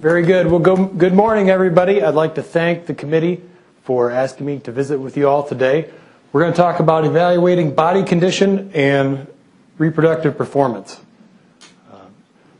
Very good. Well, go, good morning, everybody. I'd like to thank the committee for asking me to visit with you all today. We're going to talk about evaluating body condition and reproductive performance. Um,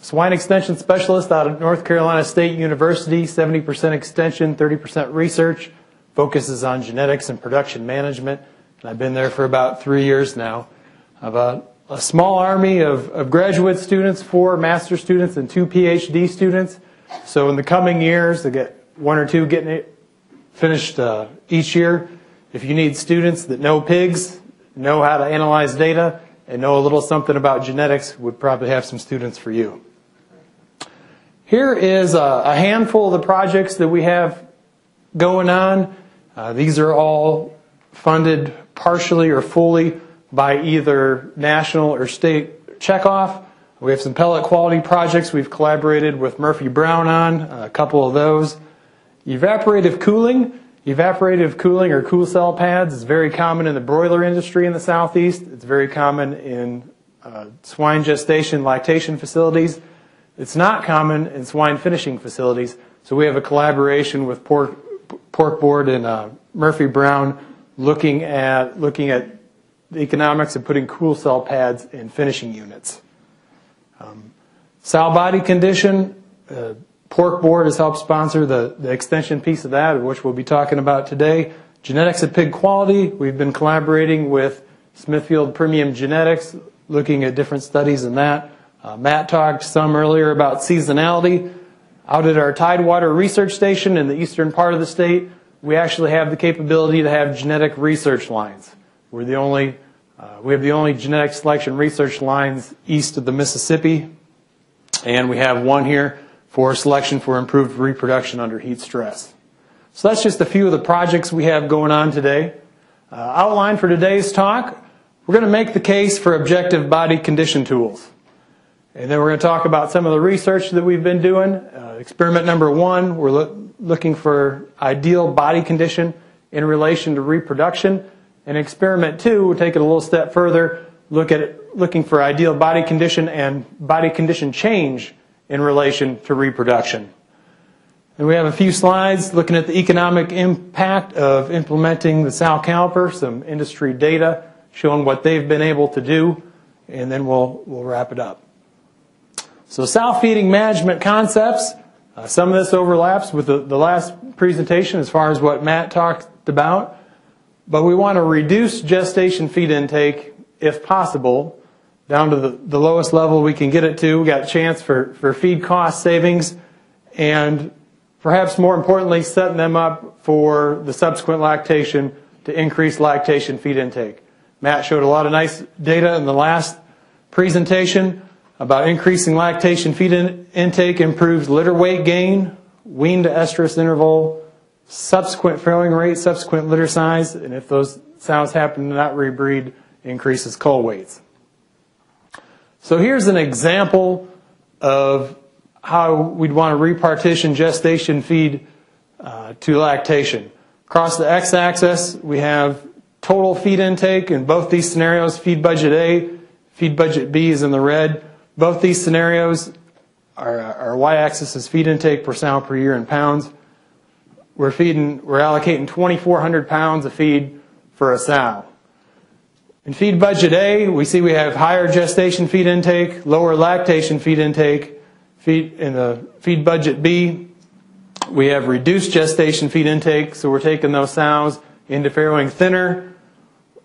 swine extension specialist out of North Carolina State University, 70% extension, 30% research, focuses on genetics and production management. And I've been there for about three years now. About a small army of, of graduate students, four master students, and two PhD students. So in the coming years, they get one or two getting it finished uh, each year, if you need students that know pigs, know how to analyze data, and know a little something about genetics, we'd probably have some students for you. Here is a, a handful of the projects that we have going on. Uh, these are all funded partially or fully by either national or state checkoff. We have some pellet quality projects we've collaborated with Murphy Brown on, a couple of those. Evaporative cooling. Evaporative cooling or cool cell pads is very common in the broiler industry in the southeast. It's very common in uh, swine gestation lactation facilities. It's not common in swine finishing facilities. So we have a collaboration with Pork, pork Board and uh, Murphy Brown looking at looking at the economics of putting cool cell pads in finishing units. Um, body condition, uh, Pork Board has helped sponsor the, the extension piece of that, which we'll be talking about today. Genetics of pig quality, we've been collaborating with Smithfield Premium Genetics, looking at different studies in that. Uh, Matt talked some earlier about seasonality. Out at our Tidewater Research Station in the eastern part of the state, we actually have the capability to have genetic research lines. We're the only uh, we have the only genetic selection research lines east of the Mississippi, and we have one here for selection for improved reproduction under heat stress. So that's just a few of the projects we have going on today. Uh, outline for today's talk, we're going to make the case for objective body condition tools. And then we're going to talk about some of the research that we've been doing. Uh, experiment number one, we're lo- looking for ideal body condition in relation to reproduction. In experiment two, we'll take it a little step further, look at it, looking for ideal body condition and body condition change in relation to reproduction. And we have a few slides looking at the economic impact of implementing the sow caliper, some industry data showing what they've been able to do, and then we'll, we'll wrap it up. So sow feeding management concepts, uh, some of this overlaps with the, the last presentation as far as what Matt talked about. But we want to reduce gestation feed intake, if possible, down to the, the lowest level we can get it to. We've got a chance for, for feed cost savings and perhaps more importantly, setting them up for the subsequent lactation to increase lactation feed intake. Matt showed a lot of nice data in the last presentation about increasing lactation feed in, intake improves litter weight gain, wean to estrus interval, subsequent farrowing rate, subsequent litter size, and if those sows happen to not rebreed, increases cull weights. So here's an example of how we'd want to repartition gestation feed uh, to lactation. Across the x-axis, we have total feed intake in both these scenarios, feed budget A, feed budget B is in the red. Both these scenarios, our, our y-axis is feed intake per sow per year in pounds we're feeding, we're allocating 2,400 pounds of feed for a sow. In feed budget A, we see we have higher gestation feed intake, lower lactation feed intake. Feed, in the feed budget B, we have reduced gestation feed intake, so we're taking those sows into farrowing thinner,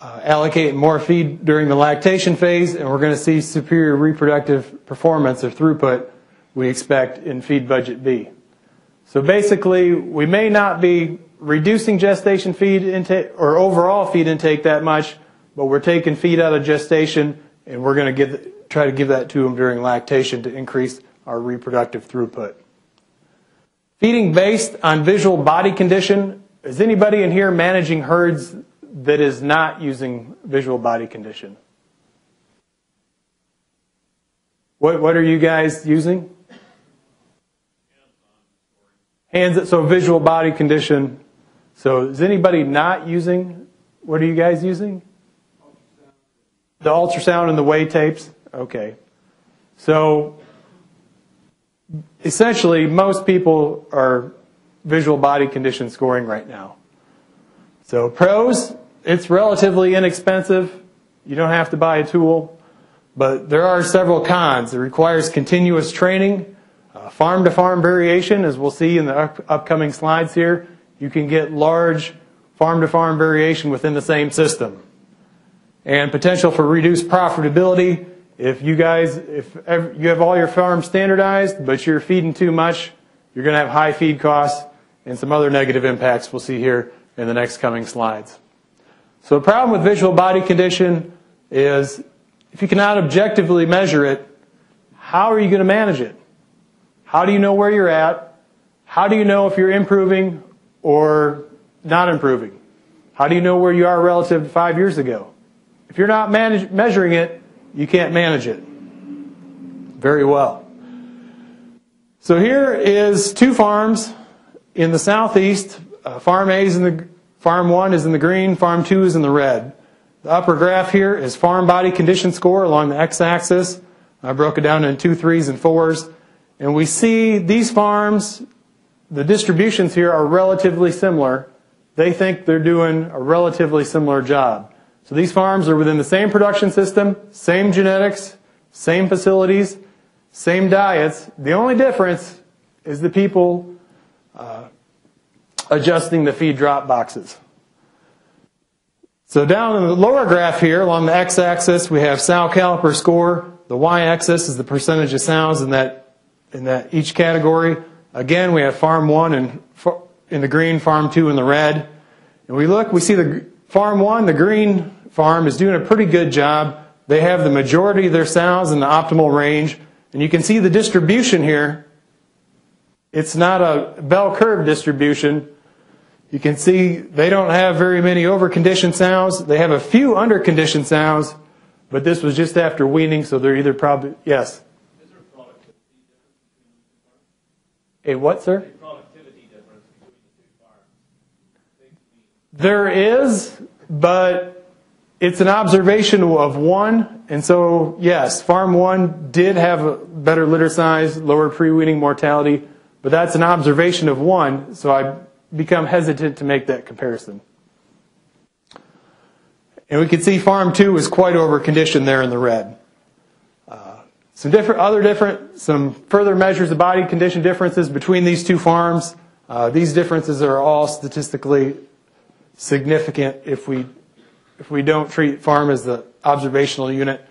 uh, allocating more feed during the lactation phase, and we're going to see superior reproductive performance or throughput we expect in feed budget B. So basically, we may not be reducing gestation feed intake or overall feed intake that much, but we're taking feed out of gestation and we're going to try to give that to them during lactation to increase our reproductive throughput. Feeding based on visual body condition. Is anybody in here managing herds that is not using visual body condition? What, what are you guys using? Hands, so visual body condition. So is anybody not using, what are you guys using? The ultrasound and the weigh tapes. Okay. So essentially, most people are visual body condition scoring right now. So pros, it's relatively inexpensive. You don't have to buy a tool. But there are several cons. It requires continuous training, farm to farm variation, as we'll see in the up- upcoming slides here. You can get large farm to farm variation within the same system. And potential for reduced profitability. If you guys, if you have all your farms standardized, but you're feeding too much, you're going to have high feed costs and some other negative impacts we'll see here in the next coming slides. So the problem with visual body condition is if you cannot objectively measure it, how are you going to manage it? How do you know where you're at? How do you know if you're improving or not improving? How do you know where you are relative to five years ago? If you're not manage, measuring it, you can't manage it very well. So here is two farms in the southeast. Uh, farm A is in the farm one is in the green, farm two is in the red. The upper graph here is farm body condition score along the x-axis. I broke it down in two, threes, and fours. And we see these farms, the distributions here are relatively similar. They think they're doing a relatively similar job. So these farms are within the same production system, same genetics, same facilities, same diets. The only difference is the people uh, adjusting the feed drop boxes. So down in the lower graph here, along the x-axis, we have sow caliper score. The y-axis is the percentage of sows in that in that each category. Again, we have farm one and in the green, farm two in the red. And we look, we see the farm one, the green farm, is doing a pretty good job. They have the majority of their sows in the optimal range. And you can see the distribution here. It's not a bell curve distribution. You can see they don't have very many over-conditioned sows. They have a few under-conditioned sows, but this was just after weaning, so they're either probably, yes? Is there a productivity difference between the two farms? A what, sir? A productivity difference between the two farms. There is, but it's an observation of one, and so yes, farm one did have a better litter size, lower pre-weaning mortality, but that's an observation of one, so I become hesitant to make that comparison. And we can see farm two is quite over conditioned there in the red. Some different, other different, some further measures of body condition differences between these two farms. Uh, these differences are all statistically significant if we if we don't treat farm as the observational unit.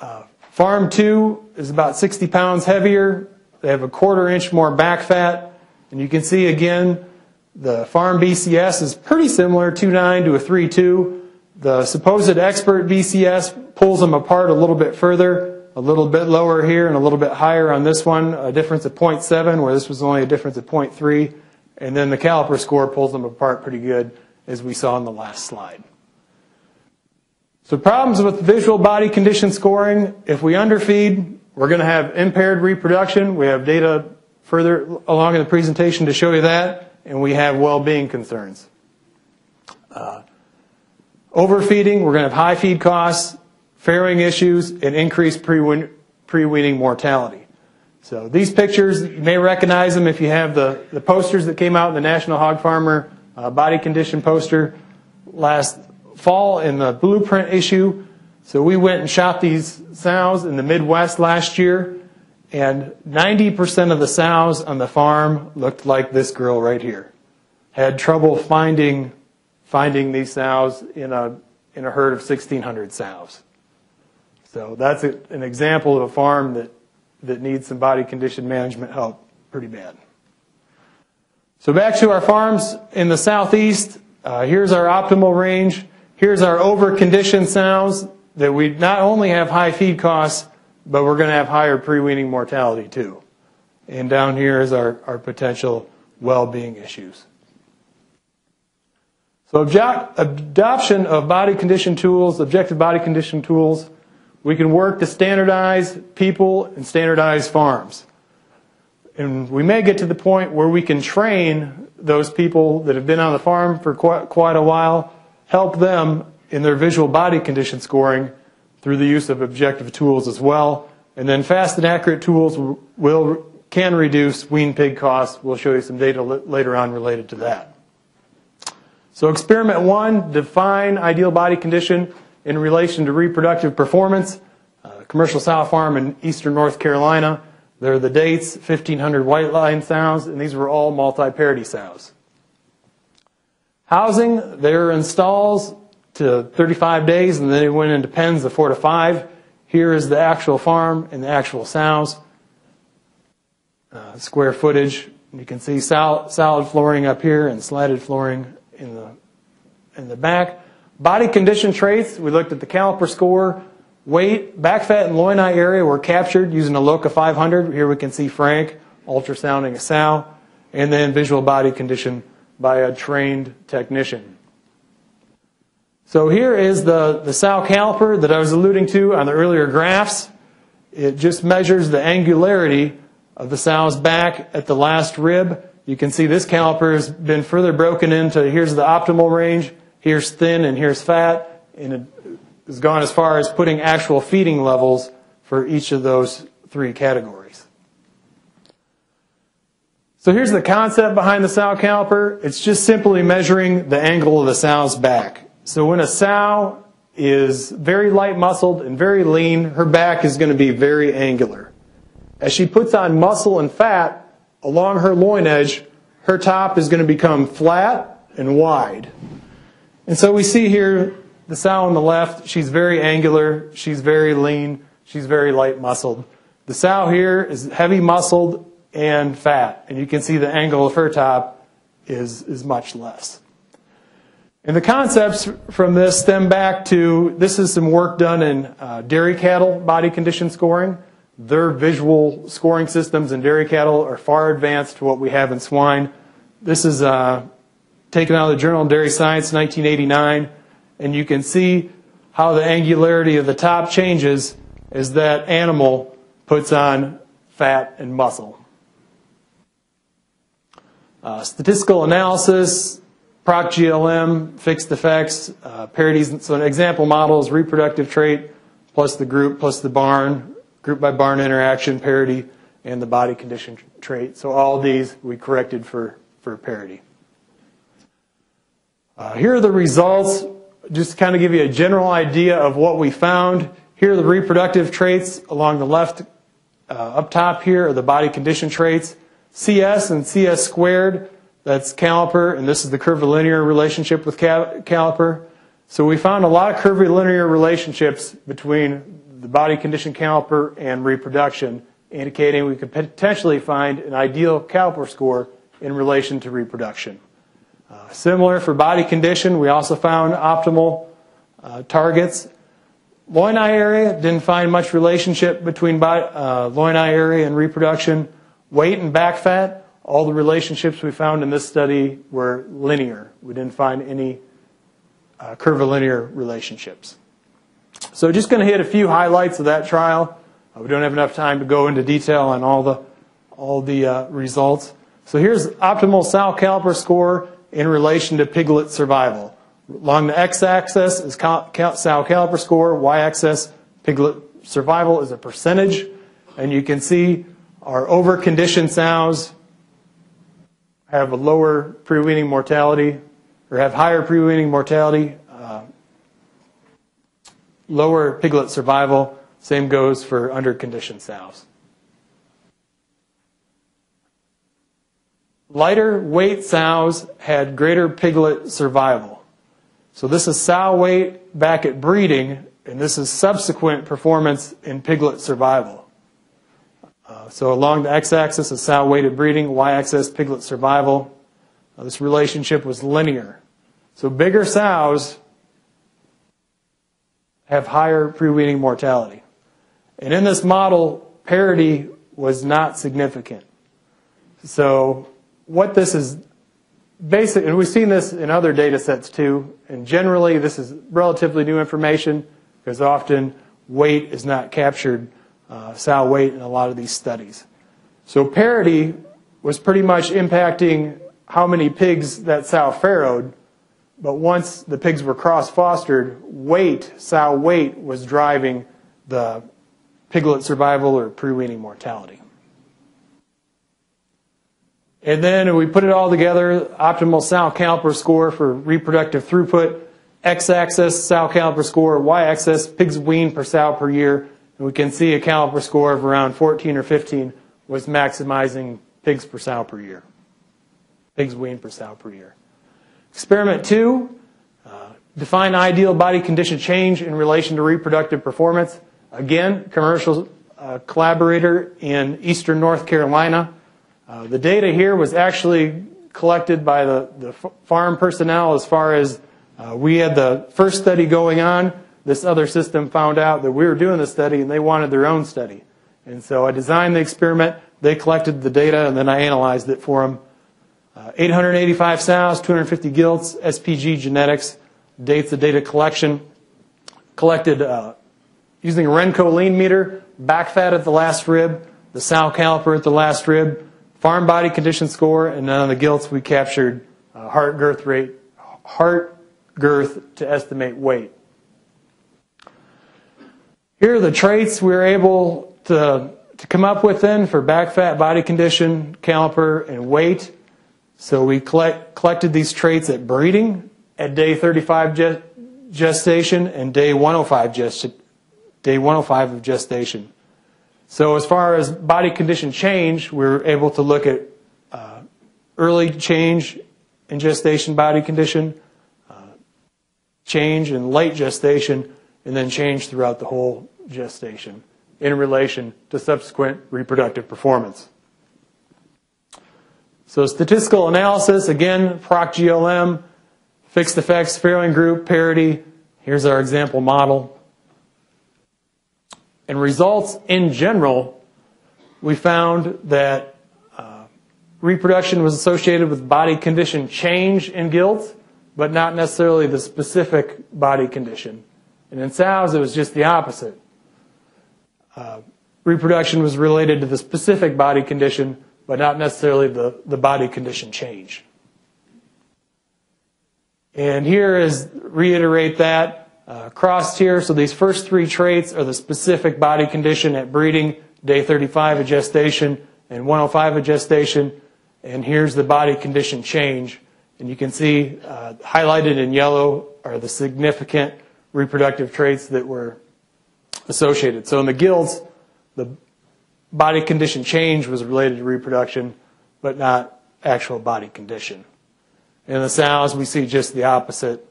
Uh, farm two is about 60 pounds heavier. They have a quarter inch more back fat, and you can see again the farm BCS is pretty similar, 2.9 to a 3.2. The supposed expert BCS pulls them apart a little bit further, a little bit lower here and a little bit higher on this one, a difference of 0.7 where this was only a difference of 0.3. And then the caliper score pulls them apart pretty good as we saw in the last slide. So problems with visual body condition scoring, if we underfeed, we're going to have impaired reproduction. We have data further along in the presentation to show you that and we have well-being concerns. Uh, overfeeding, we're going to have high feed costs, farrowing issues, and increased pre-weaning mortality. So these pictures, you may recognize them if you have the, the posters that came out in the National Hog Farmer uh, body condition poster last fall in the blueprint issue. So we went and shot these sows in the Midwest last year and 90% of the sows on the farm looked like this girl right here. Had trouble finding, finding these sows in a, in a herd of 1,600 sows. So that's a, an example of a farm that, that needs some body condition management help pretty bad. So back to our farms in the southeast. Uh, here's our optimal range. Here's our over-conditioned sows that we not only have high feed costs, but we're going to have higher pre-weaning mortality too. And down here is our, our potential well-being issues. So adoption of body condition tools, objective body condition tools, we can work to standardize people and standardize farms. And we may get to the point where we can train those people that have been on the farm for quite, a while, help them in their visual body condition scoring through the use of objective tools as well. And then fast and accurate tools will can reduce wean pig costs. We'll show you some data later on related to that. So experiment one, define ideal body condition in relation to reproductive performance. Uh, commercial sow farm in eastern North Carolina. There are the dates, 1500 white line sows, and these were all multi-parity sows. Housing, they're in stalls to 35 days, and then they went into pens of four to five. Here is the actual farm and the actual sows. Uh, square footage. You can see sol- solid flooring up here and slatted flooring in the in the back. Body condition traits. We looked at the caliper score. Weight, back fat, and loin eye area were captured using Aloka 500. Here we can see Frank ultrasounding a sow, and then visual body condition by a trained technician. So here is the, the sow caliper that I was alluding to on the earlier graphs. It just measures the angularity of the sow's back at the last rib. You can see this caliper has been further broken into here's the optimal range, here's thin, and here's fat, and it has gone as far as putting actual feeding levels for each of those three categories. So here's the concept behind the sow caliper. It's just simply measuring the angle of the sow's back. So when a sow is very light muscled and very lean, her back is going to be very angular. As she puts on muscle and fat along her loin edge, her top is going to become flat and wide. And so we see here the sow on the left, she's very angular, she's very lean, she's very light muscled. The sow here is heavy muscled and fat, and you can see the angle of her top is, is much less. And the concepts from this stem back to this is some work done in uh, dairy cattle body condition scoring. Their visual scoring systems in dairy cattle are far advanced to what we have in swine. This is uh, taken out of the Journal of Dairy Science, 1989, and you can see how the angularity of the top changes as that animal puts on fat and muscle. Uh, statistical analysis, PROC GLM, fixed effects, uh. So an example model is reproductive trait plus the group plus the barn group by barn interaction, parity, and the body condition trait. So all these we corrected for, for parity. Uh, here are the results, just to kind of give you a general idea of what we found. Here are the reproductive traits along the left uh, up top here are the body condition traits. CS and CS squared, that's caliper, and this is the curvilinear relationship with caliper. So we found a lot of curvilinear relationships between the body condition caliper and reproduction, indicating we could potentially find an ideal caliper score in relation to reproduction. Uh, similar for body condition, we also found optimal uh, targets. Loin eye area, didn't find much relationship between body, uh, loin eye area and reproduction. Weight and back fat, all the relationships we found in this study were linear. We didn't find any uh, curvilinear relationships. So just going to hit a few highlights of that trial. Uh, we don't have enough time to go into detail on all the all the uh, results. So here's optimal sow caliper score in relation to piglet survival. Along the x-axis is sow caliper score, y-axis piglet survival is a percentage, and you can see our over-conditioned sows have a lower pre-weaning mortality, or have higher pre-weaning mortality uh, lower piglet survival. Same goes for under conditioned sows. Lighter weight sows had greater piglet survival. So this is sow weight back at breeding, and this is subsequent performance in piglet survival. Uh, so along the x-axis is sow weight at breeding, y-axis piglet survival. Uh, this relationship was linear. So bigger sows have higher pre-weaning mortality. And in this model, parity was not significant. So what this is basic, and we've seen this in other data sets too, and generally this is relatively new information because often weight is not captured, uh, sow weight in a lot of these studies. So parity was pretty much impacting how many pigs that sow farrowed but once the pigs were cross-fostered, weight, sow weight, was driving the piglet survival or pre-weaning mortality. And then we put it all together, optimal sow caliper score for reproductive throughput, x-axis sow caliper score, y-axis pigs weaned per sow per year, and we can see a caliper score of around 14 or 15 was maximizing pigs per sow per year. Pigs weaned per sow per year. Experiment two, uh, define ideal body condition change in relation to reproductive performance. Again, commercial uh, collaborator in eastern North Carolina. Uh, the data here was actually collected by the, the farm personnel as far as uh, we had the first study going on. This other system found out that we were doing the study and they wanted their own study. And so I designed the experiment, they collected the data, and then I analyzed it for them. Uh, 885 sows, 250 gilts, SPG genetics, dates of data collection, collected uh, using a Renco lean meter, back fat at the last rib, the sow caliper at the last rib, farm body condition score, and then on the gilts we captured uh, heart girth rate, heart girth to estimate weight. Here are the traits we were able to, to come up with then for back fat, body condition, caliper, and weight. So we collect, collected these traits at breeding, at day 35 gestation, and day 105 gestation day 105 of gestation. So as far as body condition change, we are able to look at uh, early change in gestation body condition, uh, change in late gestation, and then change throughout the whole gestation in relation to subsequent reproductive performance. So statistical analysis, again, PROC-GLM, fixed effects, farrowing group, parity. Here's our example model. And results in general, we found that uh, reproduction was associated with body condition change in gilts, but not necessarily the specific body condition. And in sows, it was just the opposite. Uh, reproduction was related to the specific body condition, but not necessarily the, the body condition change. And here is reiterate that uh, crossed here. So these first three traits are the specific body condition at breeding, day 35 of gestation, and 105 of gestation. And here's the body condition change. And you can see uh, highlighted in yellow are the significant reproductive traits that were associated. So in the gilts, the body condition change was related to reproduction, but not actual body condition. In the sows, we see just the opposite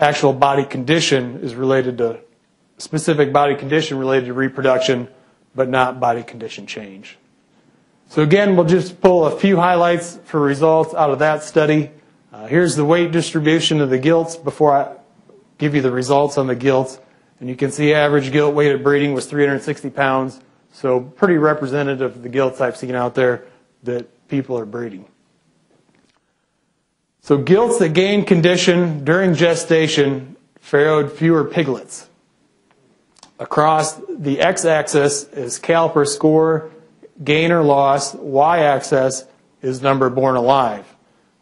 actual body condition is related to specific body condition related to reproduction, but not body condition change. So again, we'll just pull a few highlights for results out of that study. Uh, here's the weight distribution of the gilts before I give you the results on the gilts. And you can see average gilt weight at breeding was 360 pounds. So pretty representative of the gilts I've seen out there that people are breeding. So gilts that gain condition during gestation farrowed fewer piglets. Across the x-axis is caliper score, gain or loss. Y-axis is number born alive.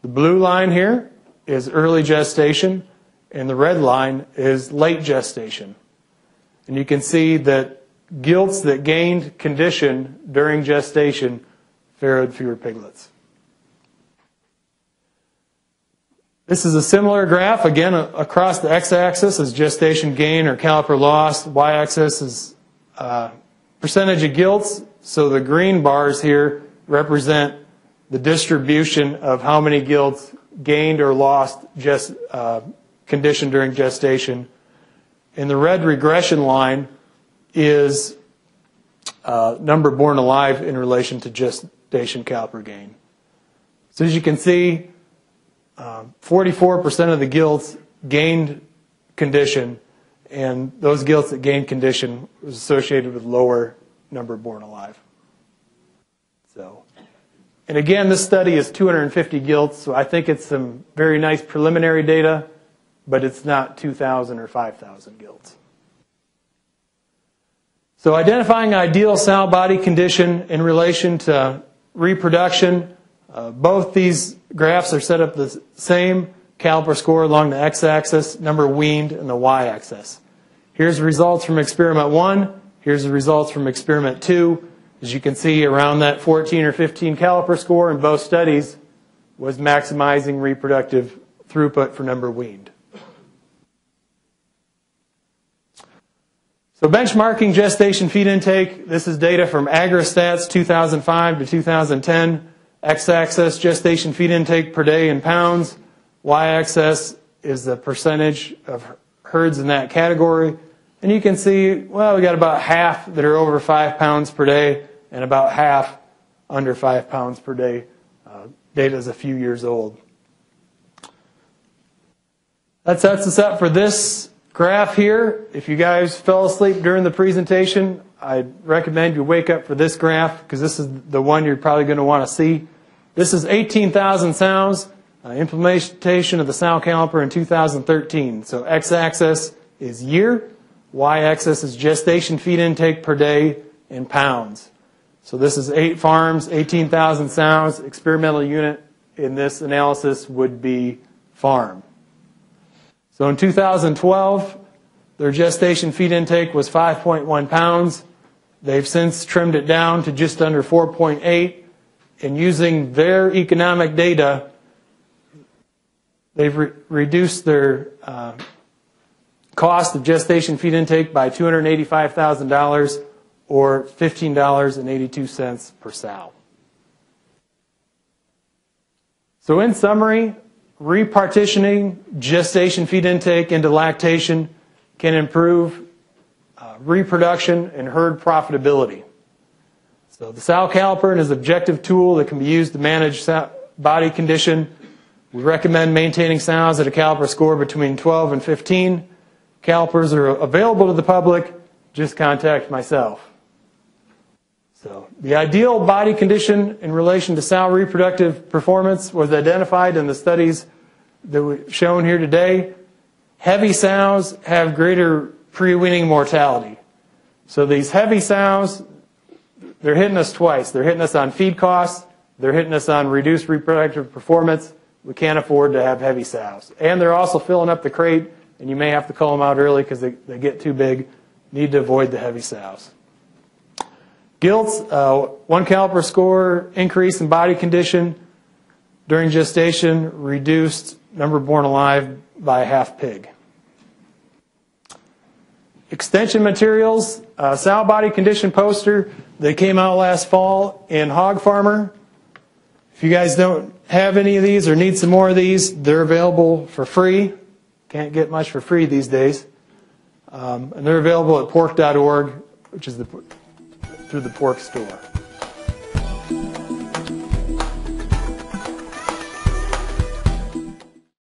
The blue line here is early gestation, and the red line is late gestation. And you can see that gilts that gained condition during gestation farrowed fewer piglets. This is a similar graph. Again, across the x-axis is gestation gain or caliper loss. Y-axis is uh, percentage of gilts. So the green bars here represent the distribution of how many gilts gained or lost gest, uh, condition during gestation. And the red regression line is uh, number born alive in relation to gestation caliper gain. So as you can see, 44% um, of the gilts gained condition, and those gilts that gained condition was associated with lower number born alive. So, and again, this study is 250 gilts, so I think it's some very nice preliminary data, but it's not 2,000 or 5,000 gilts. So identifying ideal sow body condition in relation to reproduction uh, both these graphs are set up the same. caliper score along the x-axis, number weaned in the y-axis. Here's the results from experiment one. Here's the results from experiment two. As you can see, around that 14 or 15 caliper score in both studies was maximizing reproductive throughput for number weaned. So benchmarking gestation feed intake, this is data from AgriStats 2005 to 2010. X-axis gestation feed intake per day in pounds. Y-axis is the percentage of herds in that category. And you can see, well, we got about half that are over five pounds per day and about half under five pounds per day. Uh, data is a few years old. That sets us up for this graph here. If you guys fell asleep during the presentation, I recommend you wake up for this graph because this is the one you're probably going to want to see. This is 18,000 sows, uh, implementation of the sow caliper in 2013. So x-axis is year, y-axis is gestation feed intake per day in pounds. So this is eight farms, 18,000 sows. Experimental unit in this analysis would be farm. So in 2012, their gestation feed intake was 5.1 pounds. They've since trimmed it down to just under 4.8. And using their economic data, they've re- reduced their uh, cost of gestation feed intake by $285,000 or $15.82 per sow. So in summary, repartitioning gestation feed intake into lactation can improve uh, reproduction and herd profitability. So the sow caliper is an objective tool that can be used to manage body condition. We recommend maintaining sows at a caliper score between 12 and 15. Calipers are available to the public. Just contact myself. So the ideal body condition in relation to sow reproductive performance was identified in the studies that we've shown here today. Heavy sows have greater pre-weaning mortality. So these heavy sows, they're hitting us twice. They're hitting us on feed costs. They're hitting us on reduced reproductive performance. We can't afford to have heavy sows. And they're also filling up the crate, and you may have to cull them out early because they, they get too big. Need to avoid the heavy sows. Gilts, uh, one caliper score increase in body condition during gestation, reduced number born alive by half pig. Extension materials, uh, sow body condition poster that came out last fall in Hog Farmer. If you guys don't have any of these or need some more of these, they're available for free. Can't get much for free these days. Um, and they're available at pork.org, which is the through the pork store.